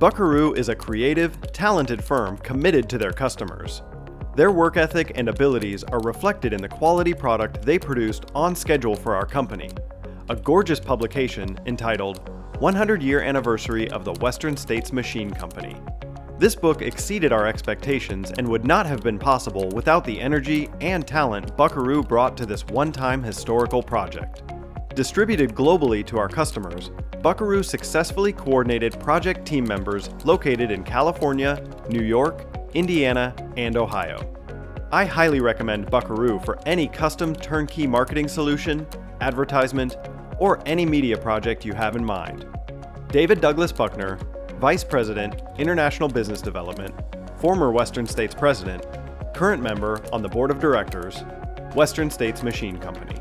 Buckaroo is a creative, talented firm committed to their customers. Their work ethic and abilities are reflected in the quality product they produced on schedule for our company, a gorgeous publication entitled 100 Year Anniversary of the Western States Machine Company. This book exceeded our expectations and would not have been possible without the energy and talent Buckaroo brought to this one-time historical project. Distributed globally to our customers, Buckaroo successfully coordinated project team members located in California, New York, Indiana, and Ohio. I highly recommend Buckaroo for any custom turnkey marketing solution, advertisement, or any media project you have in mind. David Douglas Buckner, Vice President, International Business Development, former Western States President, current member on the Board of Directors, Western States Machine Company.